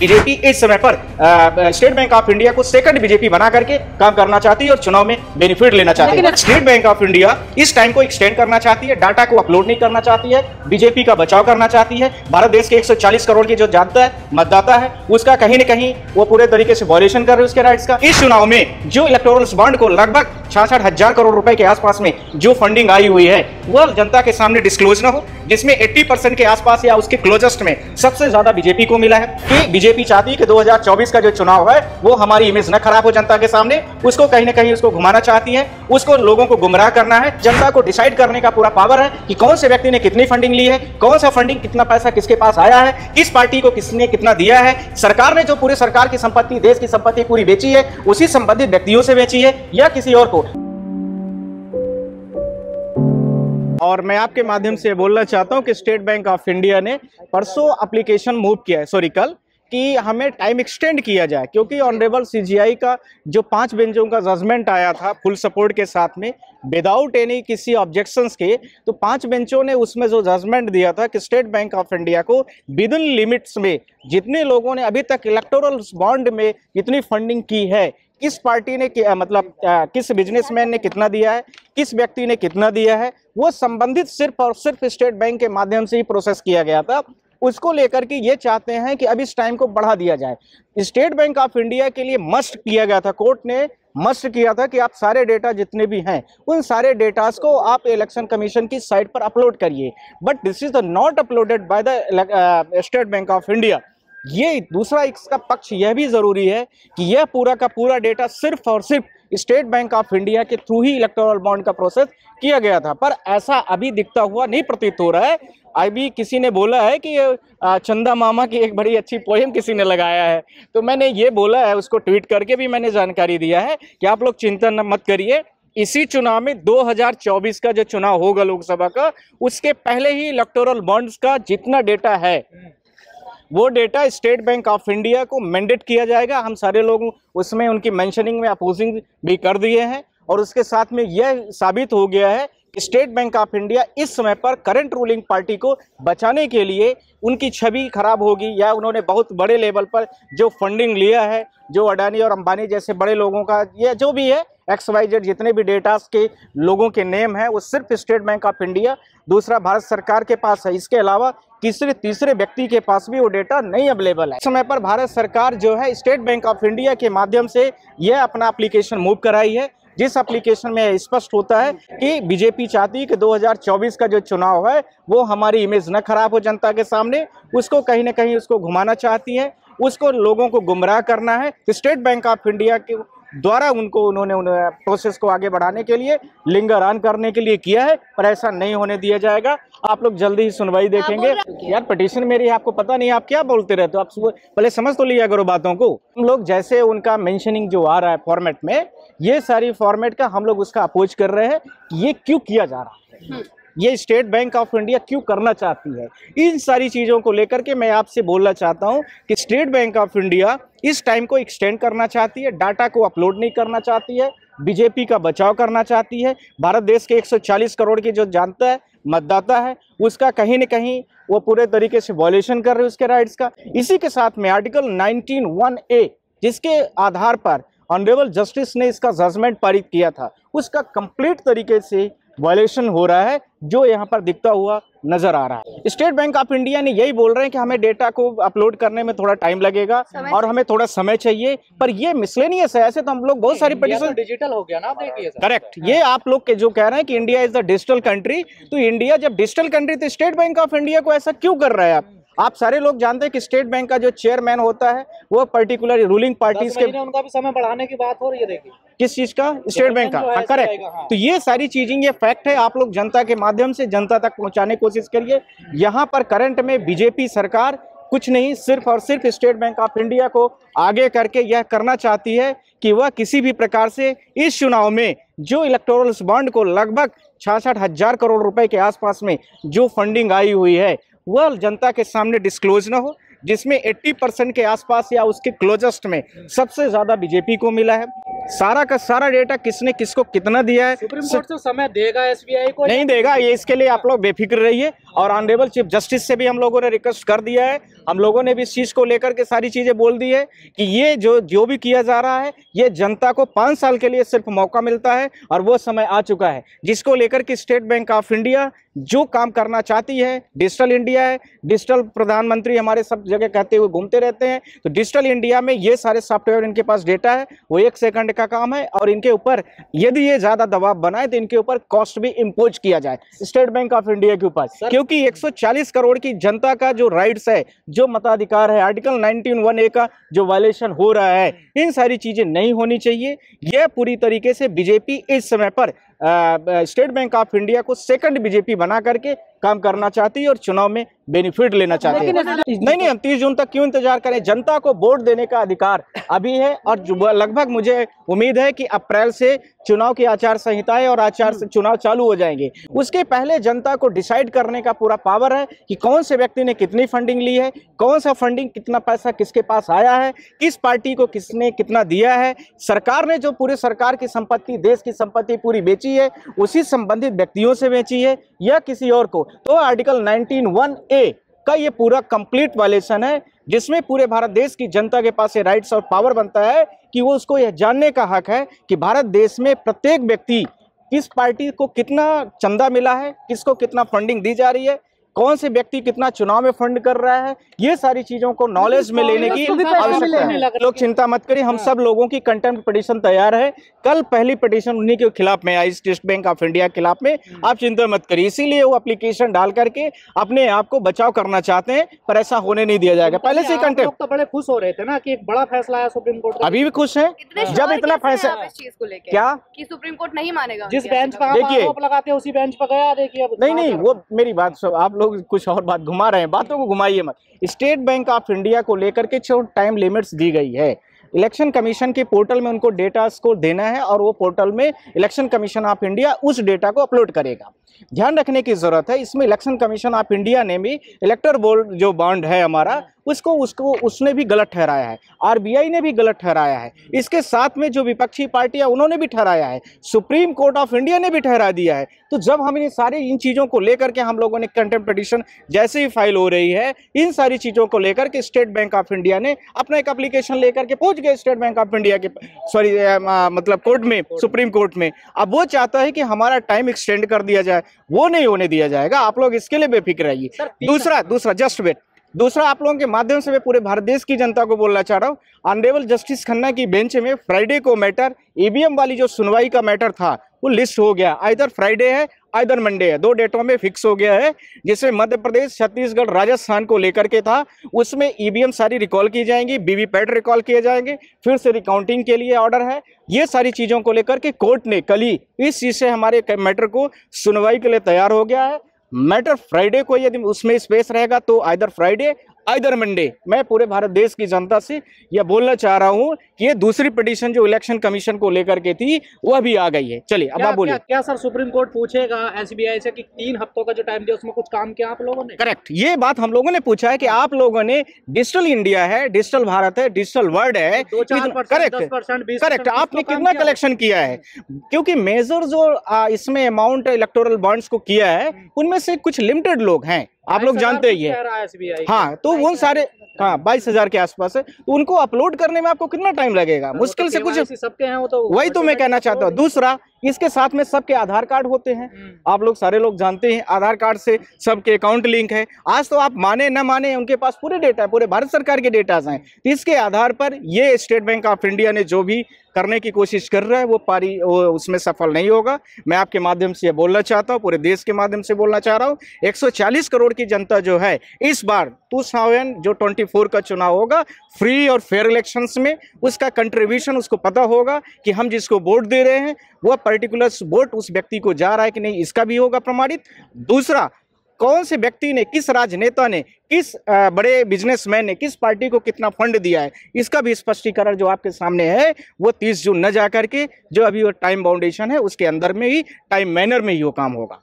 BJP इस समय पर स्टेट बैंक ऑफ़ इंडिया को सेकंड बीजेपी बना करके काम करना चाहती है और चुनाव में बेनिफिट लेना चाहती है। स्टेट बैंक ऑफ़ इंडिया इस टाइम को एक्सटेंड करना चाहती है डाटा को अपलोड नहीं करना चाहती है बीजेपी का बचाव करना चाहती है। भारत देश के 140 करोड़ की जो जनता है मतदाता है उसका कहीं न कहीं वो पूरे तरीके से वॉयलेशन कर रहे हैं उसके राइट्स का। इस चुनाव में जो इलेक्टोरल बॉन्ड को लगभग छाछठ हज़ार करोड़ रुपए के आसपास में जो फंडिंग आई हुई है वह जनता के सामने डिस्क्लोज ना हो जिसमें 80 परसेंट के आसपास या उसके क्लोजेस्ट में सबसे ज़्यादा बीजेपी को मिला है। कि बीजेपी चाहती है कि 2024 का जो चुनाव है, वो हमारी इमेज न खराब हो जनता के सामने, उसको कहीं ना कहीं उसको घुमाना चाहती है, उसको लोगों को गुमराह करना है, जनता को डिसाइड करने का पूरा पावर है कि कौन से व्यक्ति ने कितनी फंडिंग ली है, कौन सा फंडिंग कितना पैसा किसके पास आया है, किस पार्टी को किसने कितना दिया है, सरकार ने जो पूरे सरकार की संपत्ति, देश की संपत्ति पूरी बेची है, उसी संबंधित व्यक्तियों से बेची है, या किसी और को? और मैं आपके माध्यम से बोलना चाहता हूँ कि स्टेट बैंक ऑफ़ इंडिया ने परसों एप्लीकेशन मूव किया है सॉरी कल। कि हमें टाइम एक्सटेंड किया जाए क्योंकि ऑनरेबल सीजीआई का जो पाँच बेंचों का जजमेंट आया था फुल सपोर्ट के साथ में विदाउट एनी किसी ऑब्जेक्शंस के तो पाँच बेंचों ने उसमें जो जजमेंट दिया था कि स्टेट बैंक ऑफ़ इंडिया को विद इन लिमिट्स में जितने लोगों ने अभी तक इलेक्टोरल बॉन्ड में इतनी फंडिंग की है किस पार्टी ने कि- मतलब अ, किस बिजनेसमैन ने कितना दिया है किस व्यक्ति ने कितना दिया है वो संबंधित सिर्फ़ और सिर्फ़ स्टेट बैंक के माध्यम से ही प्रोसेस किया गया था। उसको लेकर के ये चाहते हैं कि अब इस टाइम को बढ़ा दिया जाए। स्टेट बैंक ऑफ़ इंडिया के लिए मस्ट किया गया था। कोर्ट ने मस्ट किया था कि आप सारे डेटा जितने भी हैं, उन सारे डेटास को आप इलेक्शन कमीशन की साइट पर अपलोड करिए। But this is the not uploaded by the State Bank of India ये दूसरा इसका पक्ष यह भी ज़रूरी है कि यह पूरा का पूरा डेटा सिर्फ़ और सिर्फ़ स्टेट बैंक ऑफ़ इंडिया के थ्रू ही इलेक्टोरल बॉन्ड का प्रोसेस किया गया था। पर ऐसा अभी दिखता हुआ नहीं प्रतीत हो रहा है। अभी किसी ने बोला है कि चंदा मामा की एक बड़ी अच्छी पोएम किसी ने लगाया है। तो मैंने ये बोला है, उसको ट्वीट करके भी मैंने जानकारी दिया है कि आप लोग चिंता मत करिए। इसी चुनाव में 2024 का जो चुनाव होगा लोकसभा का, उसके पहले ही इलेक्टोरल बॉन्ड्स का जितना डेटा है वो data State Bank of India को मैंडेट किया जाएगा। हम सारे लोग उसमें उनकी मैंशनिंग में अपोजिंग भी कर दिए हैं और उसके साथ में यह साबित हो गया है स्टेट बैंक ऑफ़ इंडिया इस समय पर करंट रूलिंग पार्टी को बचाने के लिए उनकी छवि खराब होगी या उन्होंने बहुत बड़े लेवल पर जो फंडिंग लिया है, जो अडानी और अंबानी जैसे बड़े लोगों का, या जो भी है एक्स वाई जेड जितने भी डेटास के लोगों के नेम है, वो सिर्फ़ स्टेट बैंक ऑफ़ इंडिया, दूसरा भारत सरकार के पास है। इसके अलावा तीसरे तीसरे व्यक्ति के पास भी वो डेटा नहीं अवेलेबल है। समय पर भारत सरकार जो है, स्टेट बैंक ऑफ़ इंडिया के माध्यम से यह अपना एप्लीकेशन मूव कराई है। जिस एप्लीकेशन में स्पष्ट होता है कि बीजेपी चाहती है कि 2024 का जो चुनाव है, वो हमारी इमेज न खराब हो जनता के सामने, उसको कहीं ना कहीं उसको घुमाना चाहती है, उसको लोगों को गुमराह करना है स्टेट बैंक ऑफ़ इंडिया के द्वारा उनको उन्होंने उन प्रोसेस को आगे बढ़ाने के लिए लिंगर ऑन करने के लिए किया है पर ऐसा नहीं होने दिया जाएगा। आप लोग जल्दी ही सुनवाई देखेंगे। यार पिटीशन मेरी आपको पता नहीं आप क्या बोलते रहते हो? आप सुबह- पहले समझ तो लिया करो बातों को। हम लोग जैसे उनका मेंशनिंग जो आ रहा है फॉर्मेट में ये सारी फॉर्मेट का हम लोग उसका अपोज कर रहे हैं ये क्यों किया जा रहा है। ये स्टेट बैंक ऑफ़ इंडिया क्यों करना चाहती है? इन सारी चीज़ों को लेकर के मैं आपसे बोलना चाहता हूँ कि स्टेट बैंक ऑफ़ इंडिया इस टाइम को एक्सटेंड करना चाहती है, डाटा को अपलोड नहीं करना चाहती है, बीजेपी का बचाव करना चाहती है। भारत देश के 140 करोड़ की जो जानता है, मतदाता है, उसका कहीं न कहीं वो पूरे तरीके से वॉयलेशन कर रहे हैं उसके राइट्स का। इसी के साथ में आर्टिकल 19 ए, जिसके आधार पर ऑनरेबल जस्टिस ने इसका जजमेंट पारित किया था, उसका कंप्लीट तरीके से वायलेशन हो रहा है जो यहाँ पर दिखता हुआ नज़र आ रहा है। स्टेट बैंक ऑफ़ इंडिया ने यही बोल रहे हैं कि हमें डेटा को अपलोड करने में थोड़ा टाइम लगेगा और हमें थोड़ा समय चाहिए पर ये मिसलेनियस है ऐसे तो हम लोग बहुत सारी पिटीशन डिजिटल हो गया ना आप देखिए करेक्ट ये आप लोग के जो कह रहे हैं कि India is the digital country तो इंडिया जब डिजिटल कंट्री तो स्टेट बैंक ऑफ़ इंडिया को ऐसा क्यों कर रहा है आप? आप सारे लोग जानते हैं कि स्टेट बैंक का जो चेयरमैन होता है वो पर्टिकुलर रूलिंग पार्टीज़ के उनका भी समय बढ़ाने की बात हो रही है देखिए। किस चीज़ का? स्टेट बैंक का। हाँ, करेक्ट हाँ। तो ये सारी चीज़ें ये फैक्ट है आप लोग जनता के माध्यम से जनता तक पहुँचाने की कोशिश करिए। यहाँ पर करंट में बीजेपी सरकार कुछ नहीं सिर्फ़ और सिर्फ़ स्टेट बैंक ऑफ़ इंडिया को आगे करके यह करना चाहती है कि वह किसी भी प्रकार से इस चुनाव में जो इलेक्टोरल बॉन्ड को लगभग छाछठ हज़ार करोड़ रुपए के आसपास में जो फंडिंग आई हुई है वह जनता के सामने डिस्क्लोज ना हो जिसमें 80 परसेंट के आसपास या उसके क्लोजेस्ट में सबसे ज़्यादा बीजेपी को मिला है। सारा का सारा डेटा किसने किसको कितना दिया है? सुप्रीम कोर्ट से समय देगा एसबीआई को? नहीं देगा ये इसके लिए आप लोग बेफिक्र रहिए। और ऑनरेबल चीफ जस्टिस से भी हम लोगों ने रिक्वेस्ट कर दिया है। हम लोगों ने भी इस चीज़ को लेकर के सारी चीज़ें बोल दी है कि ये जो जो भी किया जा रहा है ये जनता को पाँच साल के लिए सिर्फ़ मौका मिलता है और वो समय आ चुका है। जिसको लेकर के स्टेट बैंक ऑफ़ इंडिया जो काम करना चाहती है डिजिटल इंडिया है डिजिटल प्रधानमंत्री हमारे सब जगह कहते हुए घूमते रहते हैं तो डिजिटल इंडिया में ये सारे सॉफ्टवेयर इनके पास डेटा है वो एक सेकंड का काम है और इनके ऊपर यदि ये ज़्यादा दबाव बनाए तो इनके ऊपर कॉस्ट भी इम्पोज किया जाए स्टेट बैंक ऑफ़ इंडिया के ऊपर। क्योंकि 140 करोड़ की जनता का जो राइट्स है, जो मताधिकार है आर्टिकल 19 ए का जो वायलेशन हो रहा है, इन सारी चीज़ें नहीं होनी चाहिए। यह पूरी तरीके से बीजेपी इस समय पर स्टेट बैंक ऑफ़ इंडिया को सेकंड बीजेपी बना करके काम करना चाहती है और चुनाव में बेनिफिट लेना चाहती है। नहीं नहीं हम तीस जून तक क्यों इंतज़ार करें? जनता को वोट देने का अधिकार अभी है और लगभग मुझे उम्मीद है कि अप्रैल से चुनाव की आचार संहिताएँ और आचार से चुनाव चालू हो जाएँगे। उसके पहले जनता को डिसाइड करने का पूरा पावर है कि कौन से व्यक्ति ने कितनी फंडिंग ली है कौन सा फंडिंग कितना पैसा किसके पास आया है किस पार्टी को किसने कितना दिया है। सरकार ने जो पूरे सरकार की संपत्ति देश की संपत्ति पूरी बेची है उसी संबंधित व्यक्तियों से बेची है या किसी और को। तो आर्टिकल 19 ए का ये पूरा कंप्लीट वायलेशन है, जिसमें पूरे भारत देश की जनता के पास ये राइट्स और पावर बनता है कि वो उसको यह जानने का हक है कि भारत देश में प्रत्येक व्यक्ति, किस पार्टी को कितना चंदा मिला है, किसको कितना फंडिंग दी जा रही है कौन से व्यक्ति कितना चुनाव में फंड कर रहा है? ये सारी चीज़ों को नॉलेज में लेने की आवश्यकता है। लोग चिंता मत करिए हम हाँ। सब लोगों की कंटेम्प्ट पिटिशन तैयार है। कल पहली पिटिशन उन्हीं के खिलाफ में आई स्टेट बैंक ऑफ़ इंडिया के खिलाफ में। हम्म। आप चिंता मत करिए इसीलिए वो अप्लीकेशन डाल करके अपने आप को बचाव करना चाहते हैं पर ऐसा होने नहीं दिया जाएगा। पहले से कंटेम्प्ट तो बड़े खुश हो रहे थे ना कि एक बड़ा फैसला आया सुप्रीम कोर्ट अभी भी खुश है? जब इतना फैसला क्या? कि सुप्रीम कोर्ट नहीं मानेगा जिस बेंच पर देखिए। लगाते हैं उसी बेंच पर गया देखिए नहीं नहीं वो मेरी बात आप लोग कुछ और बात घुमा रहे हैं। बातों को घुमाइए मत। स्टेट बैंक ऑफ़ इंडिया को लेकर के जो टाइम लिमिट्स दी गई है। इलेक्शन कमीशन के पोर्टल में उनको डेटा को देना है और वो पोर्टल में इलेक्शन कमीशन ऑफ़ इंडिया उस डेटा को अपलोड करेगा। ध्यान रखने की ज़रूरत है। इसमें इलेक्शन कमीशन ऑफ़ इंडिया ने भी इलेक्टर बोर्ड जो बॉन्ड है हमारा उसको उसको उसने भी गलत ठहराया है। आरबीआई ने भी गलत ठहराया है। इसके साथ में जो विपक्षी पार्टियाँ उन्होंने भी ठहराया है। सुप्रीम कोर्ट ऑफ़ इंडिया ने भी ठहरा दिया है। तो जब हम इन सारे इन चीज़ों को लेकर के हम लोगों ने कंटेम्प पटिशन जैसे ही फ़ाइल हो रही है इन सारी चीज़ों को लेकर के स्टेट बैंक ऑफ़ इंडिया ने अपना एक अप्लीकेशन लेकर के पहुँच गए स्टेट बैंक ऑफ़ इंडिया के सॉरी मतलब कोर्ट में। सुप्रीम कोर्ट में। अब वो चाहता है कि हमारा टाइम एक्सटेंड कर दिया जाए। वो नहीं होने दिया जाएगा। आप लोग इसके लिए बेफिक्र रहिए। दूसरा दूसरा जस्ट वेट दूसरा आप लोगों के माध्यम से मैं पूरे भारत देश की जनता को बोलना चाह रहा हूँ। ऑनरेबल जस्टिस खन्ना की बेंच में फ्राइडे को मैटर ईवीएम वाली जो सुनवाई का मैटर था वो लिस्ट हो गया। आइधर फ्राइडे है, आइधर मंडे है। दो डेटों में फिक्स हो गया है, जिसमें मध्य प्रदेश, छत्तीसगढ़, राजस्थान को लेकर के था। उसमें ईवीएम सारी रिकॉल की जाएँगी वीवीपैट रिकॉल किए जाएँगे, फिर से रिकाउंटिंग के लिए ऑर्डर है। ये सारी चीज़ों को लेकर के कोर्ट ने कल ही इस चीज़ से हमारे मैटर को सुनवाई के लिए तैयार हो गया है। मैटर फ्राइडे को यदि उसमें स्पेस रहेगा तो आइदर फ्राइडे आइदर मंडे। मैं पूरे भारत देश की जनता से यह बोलना चाह रहा हूँ कि ये दूसरी पिटीशन जो इलेक्शन कमीशन को लेकर के थी वह भी आ गई है। चलिए अब आप बोलिए। क्या, क्या सर सुप्रीम कोर्ट पूछेगा एसबीआई से कि तीन हफ्तों का जो टाइम दिया उसमें कुछ काम किया आप लोगों ने? करेक्ट ये बात हम लोगों ने पूछा है कि आप लोगों ने डिजिटल इंडिया है डिजिटल भारत है डिजिटल वर्ल्ड है करेक्ट करेक्ट आपने कितना कलेक्शन किया है? क्योंकि मेजर जो इसमें अमाउंट इलेक्टोरल बॉन्ड्स को किया है हम्म। उनमें से कुछ लिमिटेड लोग हैं। आप लोग जानते ही है। हाँ तो वो सारे हाँ बाईस हज़ार के आसपास है। तो उनको अपलोड करने में आपको कितना टाइम लगेगा? तो मुश्किल से कुछ सबके हैं वो तो वही तो मैं कहना चाहता हूँ। दूसरा इसके साथ में सबके आधार कार्ड होते हैं। आप लोग सारे लोग जानते हैं, आधार कार्ड से सबके अकाउंट लिंक है। आज तो आप माने ना माने उनके पास पूरे डेटा है, पूरे भारत सरकार के डेटा हैं। इसके आधार पर ये स्टेट बैंक ऑफ़ इंडिया ने जो भी करने की कोशिश कर रहा है, वो पारी, वो उसमें सफल नहीं होगा। मैं आपके माध्यम से ये बोलना चाहता हूँ, पूरे देश के माध्यम से बोलना चाह रहा हूँ। 140 करोड़ की जनता जो है, इस बार टू जो 24 का चुनाव होगा, फ्री और फेयर इलेक्शंस में उसका कंट्रीब्यूशन, उसको पता होगा कि हम जिसको वोट दे रहे हैं वह पर्टिकुलर वोट उस व्यक्ति को जा रहा है कि नहीं, इसका भी होगा प्रमाणित। दूसरा, कौन से व्यक्ति ने, किस राजनेता ने, किस बड़े बिजनेसमैन ने, किस पार्टी को कितना फंड दिया है, इसका भी स्पष्टीकरण जो आपके सामने है, वो तीस जून न जा करके जो अभी वो टाइम बाउंडेशन है, उसके अंदर में ही टाइम मैनर में ही वो काम होगा।